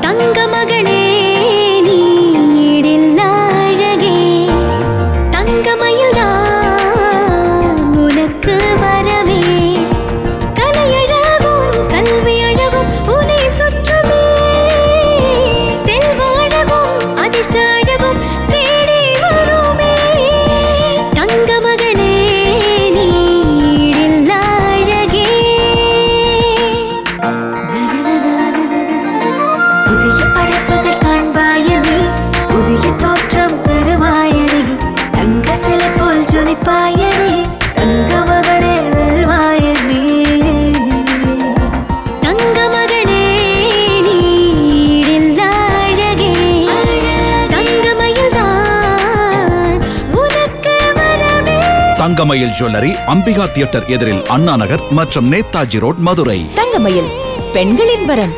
தங்க மகளே நீ அழகே. தங்கமயில் போல் ஜொலிப்பாயனே தங்க மகளே வெல்வாயனே தங்க மகளே நீ ஈடில்ல அழகே தங்கமயில் தான் உனக்கு வரவே தங்கமயில் ஜுவல்லரி அம்பிகா தியேட்டர் எதிரில் அண்ணா நகர் மற்றும் நேதாஜி ரோட் மதுரை தங்கமயில் பெண்களின் வரம்